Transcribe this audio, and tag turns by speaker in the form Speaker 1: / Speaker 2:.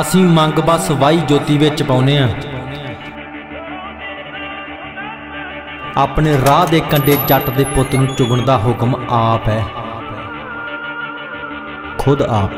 Speaker 1: ਅਸੀਂ ਮੰਗ ਬਸ ਵਾਈ ਜੋਤੀ ਵਿੱਚ ਪਾਉਨੇ ਆ। ਆਪਣੇ ਰਾਹ ਦੇ ਕੰਡੇ ਜੱਟ ਦੇ ਪੁੱਤ ਨੂੰ ਚੁਗਣ ਦਾ ਹੁਕਮ ਆਪ ਹੈ। ਖੁਦ ਆਪ।